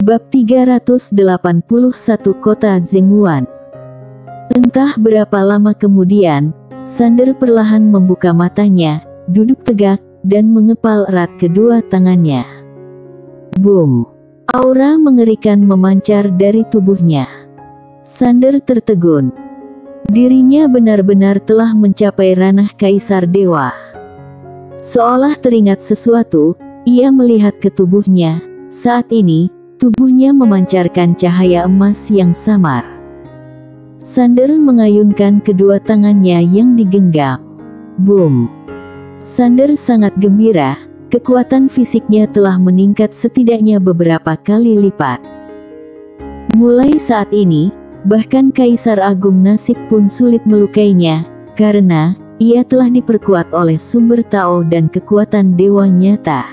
Bab 381 Kota Zhenguan Entah berapa lama kemudian, Sander perlahan membuka matanya, duduk tegak, dan mengepal erat kedua tangannya. Boom! Aura mengerikan memancar dari tubuhnya. Sander tertegun. Dirinya benar-benar telah mencapai ranah Kaisar Dewa. Seolah teringat sesuatu, ia melihat ke tubuhnya. Saat ini, tubuhnya memancarkan cahaya emas yang samar. Sander mengayunkan kedua tangannya yang digenggam. Boom! Sander sangat gembira, kekuatan fisiknya telah meningkat setidaknya beberapa kali lipat. Mulai saat ini, Bahkan Kaisar Agung Nasib pun sulit melukainya, karena ia telah diperkuat oleh sumber Tao dan kekuatan dewa nyata.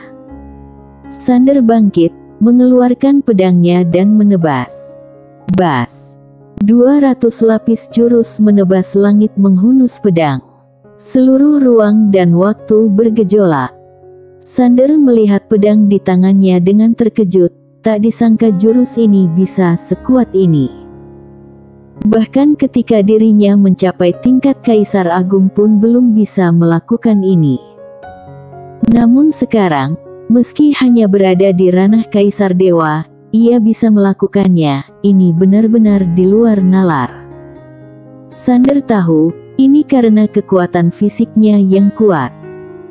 Sander bangkit, mengeluarkan pedangnya dan menebas. Bas. 200 lapis jurus menebas langit menghunus pedang. Seluruh ruang dan waktu bergejolak. Sander melihat pedang di tangannya dengan terkejut, tak disangka jurus ini bisa sekuat ini. Bahkan ketika dirinya mencapai tingkat Kaisar Agung pun belum bisa melakukan ini. Namun sekarang, meski hanya berada di ranah Kaisar Dewa, ia bisa melakukannya, ini benar-benar di luar nalar. Sander tahu, ini karena kekuatan fisiknya yang kuat.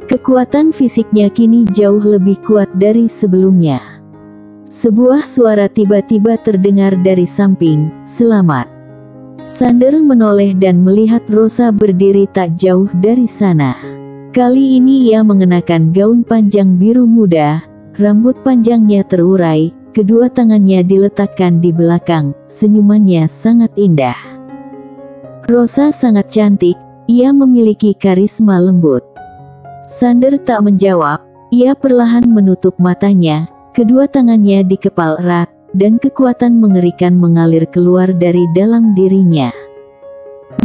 Kekuatan fisiknya kini jauh lebih kuat dari sebelumnya. Sebuah suara tiba-tiba terdengar dari samping, selamat. Sander menoleh dan melihat Rosa berdiri tak jauh dari sana. Kali ini ia mengenakan gaun panjang biru muda, rambut panjangnya terurai, kedua tangannya diletakkan di belakang, senyumannya sangat indah. Rosa sangat cantik, ia memiliki karisma lembut. Sander tak menjawab, ia perlahan menutup matanya, kedua tangannya dikepal erat, dan kekuatan mengerikan mengalir keluar dari dalam dirinya.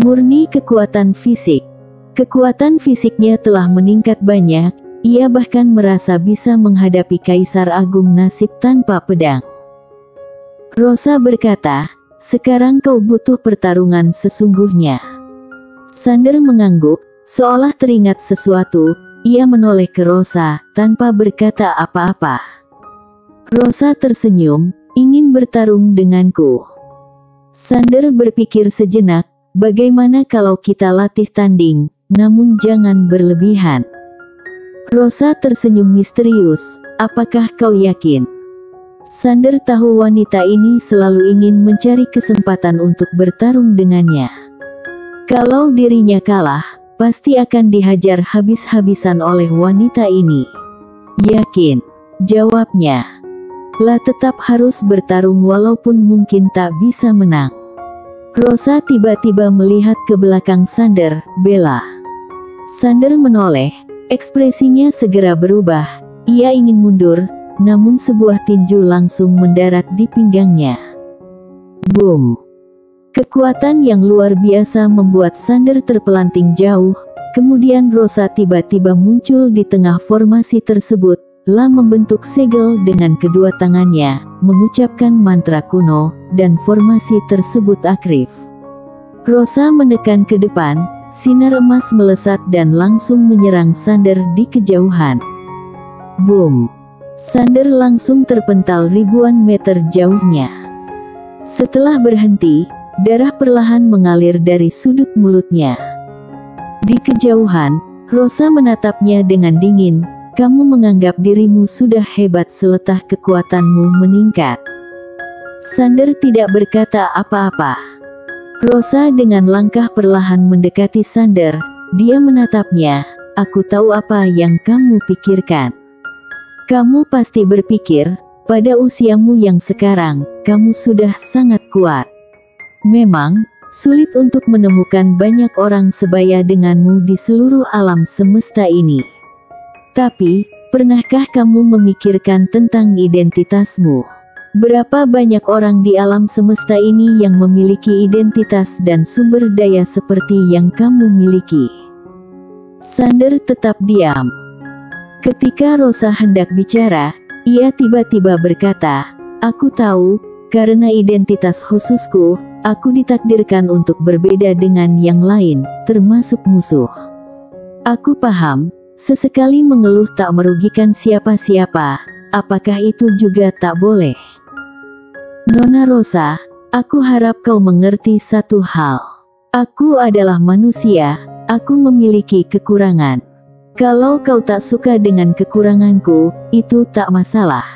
Murni kekuatan fisik. Kekuatan fisiknya telah meningkat banyak, ia bahkan merasa bisa menghadapi Kaisar Agung Nasib tanpa pedang. Rosa berkata, sekarang kau butuh pertarungan sesungguhnya. Sander mengangguk, seolah teringat sesuatu, ia menoleh ke Rosa, tanpa berkata apa-apa. Rosa tersenyum, ingin bertarung denganku. Sander berpikir sejenak, bagaimana kalau kita latih tanding, namun jangan berlebihan. Rosa tersenyum misterius, apakah kau yakin? Sander tahu wanita ini selalu ingin mencari kesempatan untuk bertarung dengannya. Kalau dirinya kalah, pasti akan dihajar habis-habisan oleh wanita ini. Yakin, jawabnya lah tetap harus bertarung walaupun mungkin tak bisa menang. Rosa tiba-tiba melihat ke belakang Sander, Bella. Sander menoleh, ekspresinya segera berubah. Ia ingin mundur, namun sebuah tinju langsung mendarat di pinggangnya. Boom! Kekuatan yang luar biasa membuat Sander terpelanting jauh, kemudian Rosa tiba-tiba muncul di tengah formasi tersebut, La membentuk segel dengan kedua tangannya, mengucapkan mantra kuno, dan formasi tersebut akrif. Rosa menekan ke depan, sinar emas melesat dan langsung menyerang Sander di kejauhan. Boom! Sander langsung terpental ribuan meter jauhnya. Setelah berhenti, darah perlahan mengalir dari sudut mulutnya. Di kejauhan, Rosa menatapnya dengan dingin, kamu menganggap dirimu sudah hebat seletah kekuatanmu meningkat. Sander tidak berkata apa-apa. Rosa dengan langkah perlahan mendekati Sander, dia menatapnya, aku tahu apa yang kamu pikirkan. Kamu pasti berpikir, pada usiamu yang sekarang, kamu sudah sangat kuat. Memang, sulit untuk menemukan banyak orang sebaya denganmu di seluruh alam semesta ini. Tapi, pernahkah kamu memikirkan tentang identitasmu? Berapa banyak orang di alam semesta ini yang memiliki identitas dan sumber daya seperti yang kamu miliki? Sander tetap diam. Ketika Rosa hendak bicara, ia tiba-tiba berkata, Aku tahu, karena identitas khususku, aku ditakdirkan untuk berbeda dengan yang lain, termasuk musuh. Aku paham, sesekali mengeluh tak merugikan siapa-siapa, apakah itu juga tak boleh? Nona Rosa, aku harap kau mengerti satu hal. Aku adalah manusia, aku memiliki kekurangan. Kalau kau tak suka dengan kekuranganku, itu tak masalah.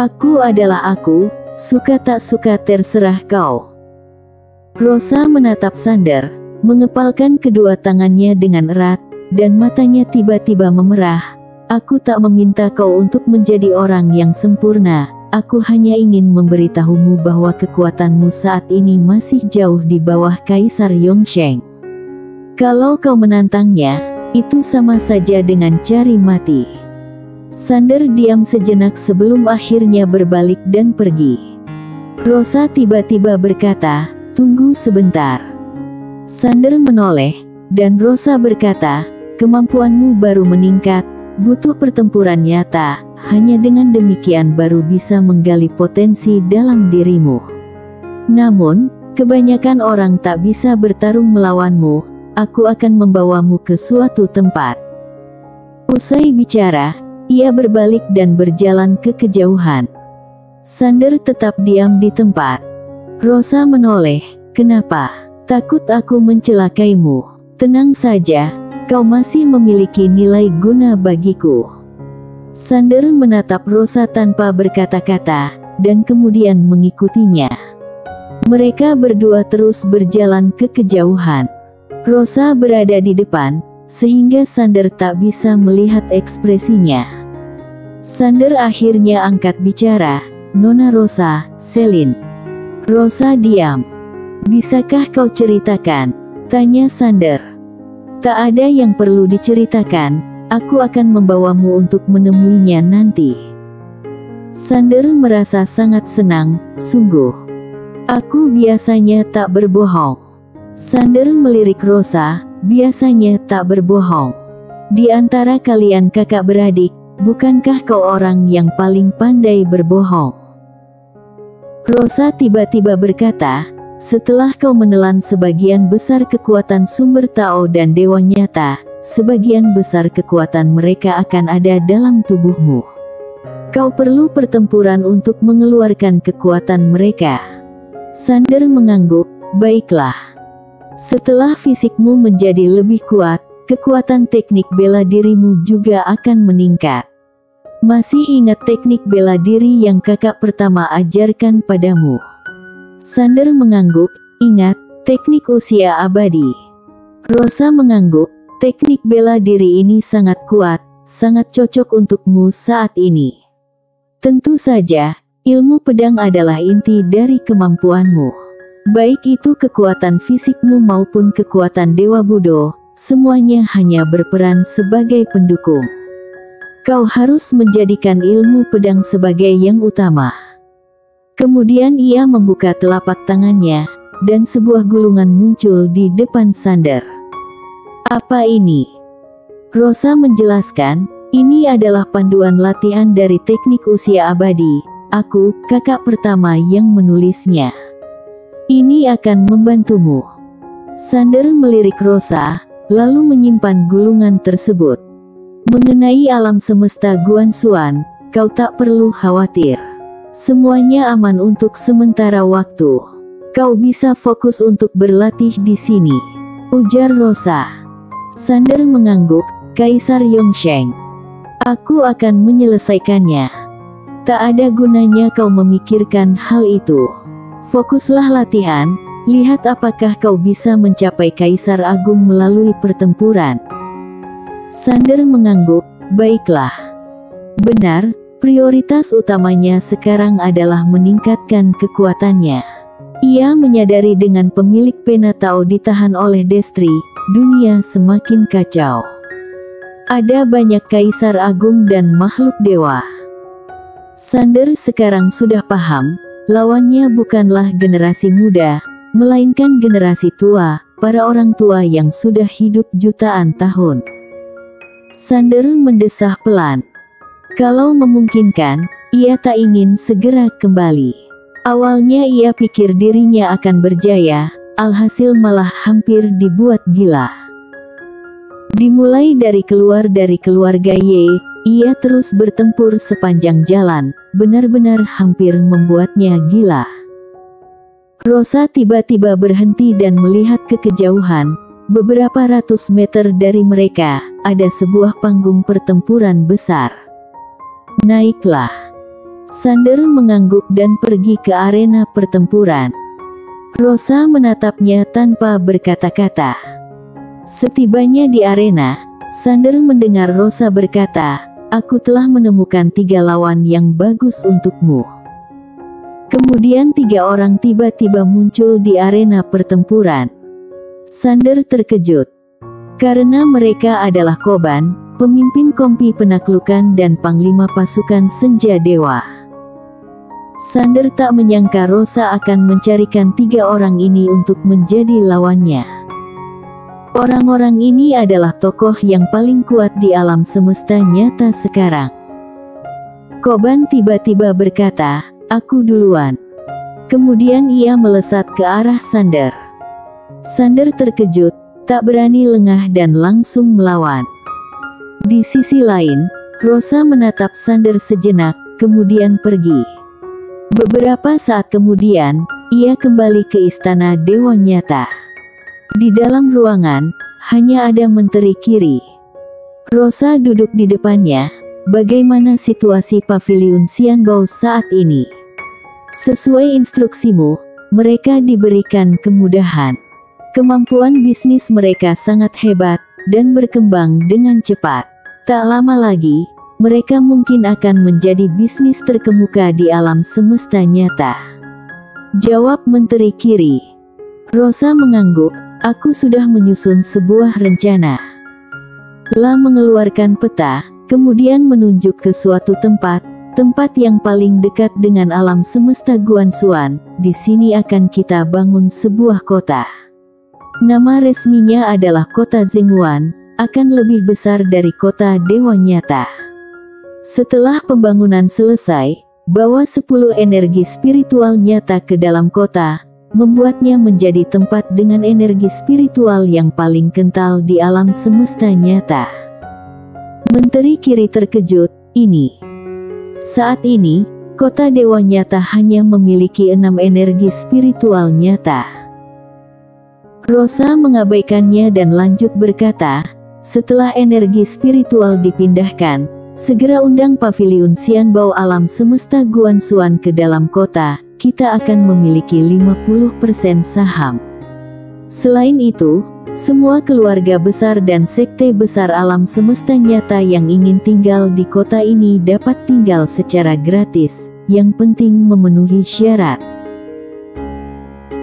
Aku adalah aku, suka tak suka terserah kau. Rosa menatap Sander, mengepalkan kedua tangannya dengan erat, dan matanya tiba-tiba memerah. Aku tak meminta kau untuk menjadi orang yang sempurna, aku hanya ingin memberitahumu bahwa kekuatanmu saat ini masih jauh di bawah Kaisar Yongsheng. Kalau kau menantangnya, itu sama saja dengan cari mati. Sander diam sejenak sebelum akhirnya berbalik dan pergi. Rosa tiba-tiba berkata, tunggu sebentar. Sander menoleh, dan Rosa berkata, Kemampuanmu baru meningkat, butuh pertempuran nyata, hanya dengan demikian baru bisa menggali potensi dalam dirimu. Namun, kebanyakan orang tak bisa bertarung melawanmu, aku akan membawamu ke suatu tempat. Usai bicara, ia berbalik dan berjalan ke kejauhan. Sander tetap diam di tempat. Rosa menoleh, kenapa? Takut aku mencelakaimu. Tenang saja, kau masih memiliki nilai guna bagiku. Sander menatap Rosa tanpa berkata-kata, dan kemudian mengikutinya. Mereka berdua terus berjalan ke kejauhan. Rosa berada di depan, sehingga Sander tak bisa melihat ekspresinya. Sander akhirnya angkat bicara, Nona Rosa, Selin. Rosa diam. Bisakah kau ceritakan? Tanya Sander. Tak ada yang perlu diceritakan, aku akan membawamu untuk menemuinya nanti. Sander merasa sangat senang, sungguh. Aku biasanya tak berbohong. Sander melirik Rosa, biasanya tak berbohong. Di antara kalian kakak beradik, bukankah kau orang yang paling pandai berbohong? Rosa tiba-tiba berkata, setelah kau menelan sebagian besar kekuatan sumber Tao dan Dewa Nyata, sebagian besar kekuatan mereka akan ada dalam tubuhmu. Kau perlu pertempuran untuk mengeluarkan kekuatan mereka. Sander mengangguk, baiklah. Setelah fisikmu menjadi lebih kuat, kekuatan teknik bela dirimu juga akan meningkat. Masih ingat teknik bela diri yang kakak pertama ajarkan padamu? Sander mengangguk, ingat, teknik usia abadi. Rosa mengangguk, teknik bela diri ini sangat kuat, sangat cocok untukmu saat ini. Tentu saja, ilmu pedang adalah inti dari kemampuanmu. Baik itu kekuatan fisikmu maupun kekuatan Dewa Budo, semuanya hanya berperan sebagai pendukung. Kau harus menjadikan ilmu pedang sebagai yang utama. Kemudian ia membuka telapak tangannya, dan sebuah gulungan muncul di depan Sander. Apa ini? Rosa menjelaskan, ini adalah panduan latihan dari teknik usia abadi. Aku, kakak pertama yang menulisnya. Ini akan membantumu. Sander melirik Rosa, lalu menyimpan gulungan tersebut. Mengenai alam semesta Guan Suan, kau tak perlu khawatir. Semuanya aman untuk sementara waktu. Kau bisa fokus untuk berlatih di sini. Ujar Rosa. Sander mengangguk, Kaisar Yongsheng. Aku akan menyelesaikannya. Tak ada gunanya kau memikirkan hal itu. Fokuslah latihan, lihat apakah kau bisa mencapai Kaisar Agung melalui pertempuran. Sander mengangguk, baiklah. Benar, Prioritas utamanya sekarang adalah meningkatkan kekuatannya. Ia menyadari dengan pemilik pena Tao ditahan oleh Destri, dunia semakin kacau. Ada banyak kaisar agung dan makhluk dewa. Sander sekarang sudah paham, lawannya bukanlah generasi muda, melainkan generasi tua, para orang tua yang sudah hidup jutaan tahun. Sander mendesah pelan. Kalau memungkinkan, ia tak ingin segera kembali. Awalnya ia pikir dirinya akan berjaya, alhasil malah hampir dibuat gila. Dimulai dari keluar dari keluarga Y, ia terus bertempur sepanjang jalan, benar-benar hampir membuatnya gila. Rosa tiba-tiba berhenti dan melihat ke kejauhan, beberapa ratus meter dari mereka, ada sebuah panggung pertempuran besar. Naiklah. Sander mengangguk dan pergi ke arena pertempuran. Rosa menatapnya tanpa berkata-kata. Setibanya di arena, Sander mendengar Rosa berkata, Aku telah menemukan tiga lawan yang bagus untukmu. Kemudian tiga orang tiba-tiba muncul di arena pertempuran. Sander terkejut. Karena mereka adalah Koban, pemimpin kompi penaklukan dan panglima pasukan senja dewa. Sander tak menyangka Rosa akan mencarikan tiga orang ini untuk menjadi lawannya. Orang-orang ini adalah tokoh yang paling kuat di alam semesta nyata sekarang. Koban tiba-tiba berkata, aku duluan. Kemudian ia melesat ke arah Sander. Sander terkejut, tak berani lengah dan langsung melawan. Di sisi lain, Rosa menatap Sander sejenak, kemudian pergi. Beberapa saat kemudian, ia kembali ke istana Dewa Nyata. Di dalam ruangan, hanya ada menteri kiri. Rosa duduk di depannya. Bagaimana situasi pavilion Xianbao saat ini? Sesuai instruksimu, mereka diberikan kemudahan. Kemampuan bisnis mereka sangat hebat dan berkembang dengan cepat. Tak lama lagi, mereka mungkin akan menjadi bisnis terkemuka di alam semesta nyata. Jawab Menteri Kiri. Rosa mengangguk, Aku sudah menyusun sebuah rencana. La mengeluarkan peta, kemudian menunjuk ke suatu tempat, tempat yang paling dekat dengan alam semesta Guansuan. Di sini akan kita bangun sebuah kota. Nama resminya adalah Kota Zengguan, akan lebih besar dari kota Dewa Nyata. Setelah pembangunan selesai, bawa 10 energi spiritual nyata ke dalam kota, membuatnya menjadi tempat dengan energi spiritual yang paling kental di alam semesta nyata. Menteri Kiri terkejut, ini. Saat ini, kota Dewa Nyata hanya memiliki enam energi spiritual nyata. Rosa mengabaikannya dan lanjut berkata, setelah energi spiritual dipindahkan, segera undang pavilion Xianbao alam semesta Guansuan ke dalam kota, kita akan memiliki 50% saham. Selain itu, semua keluarga besar dan sekte besar alam semesta nyata yang ingin tinggal di kota ini dapat tinggal secara gratis, yang penting memenuhi syarat.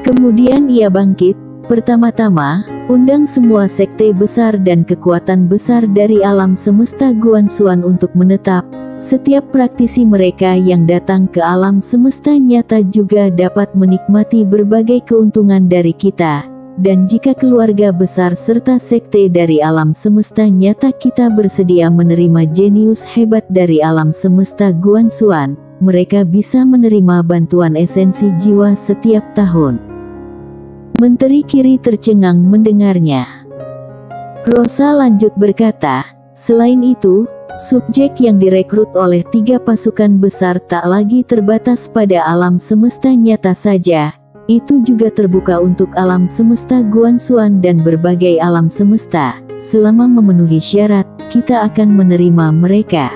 Kemudian ia bangkit, pertama-tama, undang semua sekte besar dan kekuatan besar dari alam semesta Guansuan untuk menetap, setiap praktisi mereka yang datang ke alam semesta nyata juga dapat menikmati berbagai keuntungan dari kita, dan jika keluarga besar serta sekte dari alam semesta nyata kita bersedia menerima jenius hebat dari alam semesta Guansuan, mereka bisa menerima bantuan esensi jiwa setiap tahun. Menteri Kiri tercengang mendengarnya. Rosa lanjut berkata, selain itu, Subjek yang direkrut oleh tiga pasukan besar tak lagi terbatas pada alam semesta nyata saja, itu juga terbuka untuk alam semesta Guansuan dan berbagai alam semesta. Selama memenuhi syarat, kita akan menerima mereka.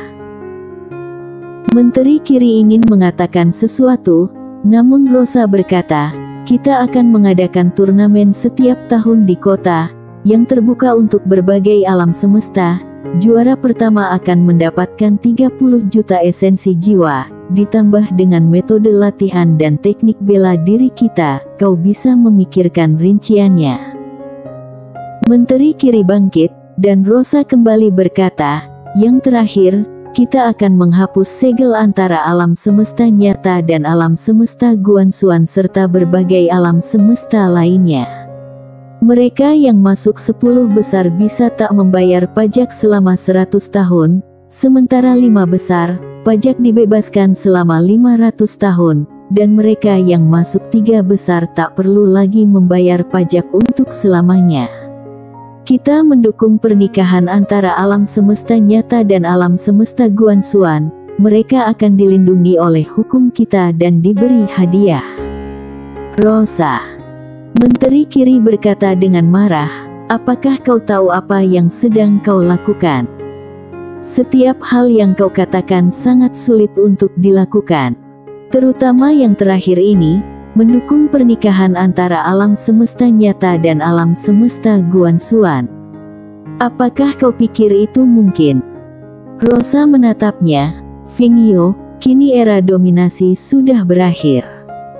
Menteri Kiri ingin mengatakan sesuatu, namun Rosa berkata, kita akan mengadakan turnamen setiap tahun di kota, yang terbuka untuk berbagai alam semesta, Juara pertama akan mendapatkan 30 juta esensi jiwa, ditambah dengan metode latihan dan teknik bela diri kita, kau bisa memikirkan rinciannya. Menteri Kiri bangkit, dan Rosa kembali berkata, yang terakhir, kita akan menghapus segel antara alam semesta nyata dan alam semesta Guansuan serta berbagai alam semesta lainnya. Mereka yang masuk 10 besar bisa tak membayar pajak selama 100 tahun, sementara lima besar, pajak dibebaskan selama 500 tahun, dan mereka yang masuk tiga besar tak perlu lagi membayar pajak untuk selamanya. Kita mendukung pernikahan antara alam semesta nyata dan alam semesta Guansuan, mereka akan dilindungi oleh hukum kita dan diberi hadiah. Rosa Menteri Kiri berkata dengan marah, apakah kau tahu apa yang sedang kau lakukan? Setiap hal yang kau katakan sangat sulit untuk dilakukan. Terutama yang terakhir ini, mendukung pernikahan antara alam semesta nyata dan alam semesta Guansuan. Apakah kau pikir itu mungkin? Rosa menatapnya, Fing Yo, kini era dominasi sudah berakhir.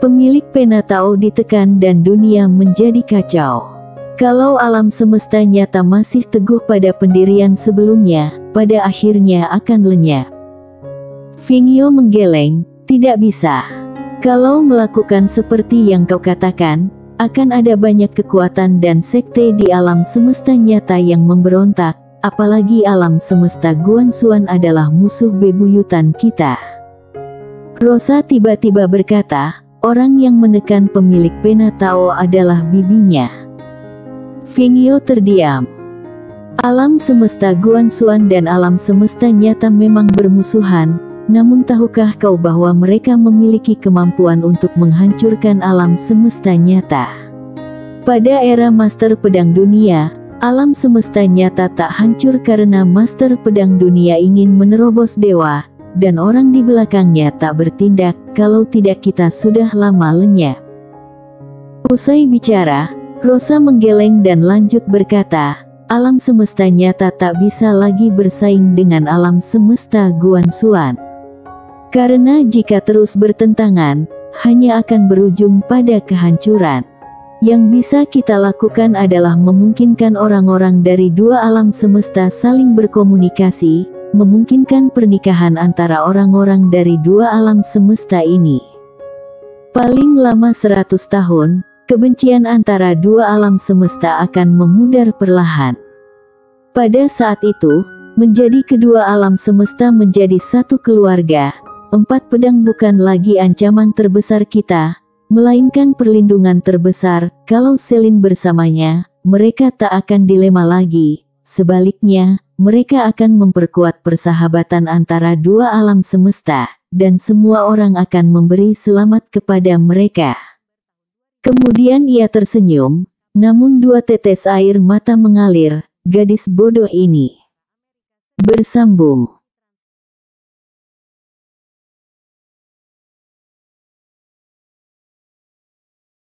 Pemilik Penatao ditekan dan dunia menjadi kacau. Kalau alam semesta nyata masih teguh pada pendirian sebelumnya, pada akhirnya akan lenyap. Fingyo menggeleng, tidak bisa. Kalau melakukan seperti yang kau katakan, akan ada banyak kekuatan dan sekte di alam semesta nyata yang memberontak, apalagi alam semesta Guansuan adalah musuh bebuyutan kita. Rosa tiba-tiba berkata, Orang yang menekan pemilik pena Tao adalah bibinya. Fingyo terdiam. Alam semesta Guansuan dan alam semesta nyata memang bermusuhan, namun tahukah kau bahwa mereka memiliki kemampuan untuk menghancurkan alam semesta nyata? Pada era Master Pedang Dunia, alam semesta nyata tak hancur karena Master Pedang Dunia ingin menerobos dewa, dan orang di belakangnya tak bertindak, kalau tidak kita sudah lama lenyap. Usai bicara, Rosa menggeleng dan lanjut berkata, alam semesta nyata tak bisa lagi bersaing dengan alam semesta Guansuan. Karena jika terus bertentangan, hanya akan berujung pada kehancuran. Yang bisa kita lakukan adalah memungkinkan orang-orang dari dua alam semesta saling berkomunikasi, memungkinkan pernikahan antara orang-orang dari dua alam semesta ini. Paling lama 100 tahun, kebencian antara dua alam semesta akan memudar perlahan. Pada saat itu, menjadi kedua alam semesta menjadi satu keluarga, empat pedang bukan lagi ancaman terbesar kita, melainkan perlindungan terbesar, kalau Selin bersamanya, mereka tak akan dilema lagi, sebaliknya, mereka akan memperkuat persahabatan antara dua alam semesta, dan semua orang akan memberi selamat kepada mereka. Kemudian ia tersenyum, namun dua tetes air mata mengalir, gadis bodoh ini. Bersambung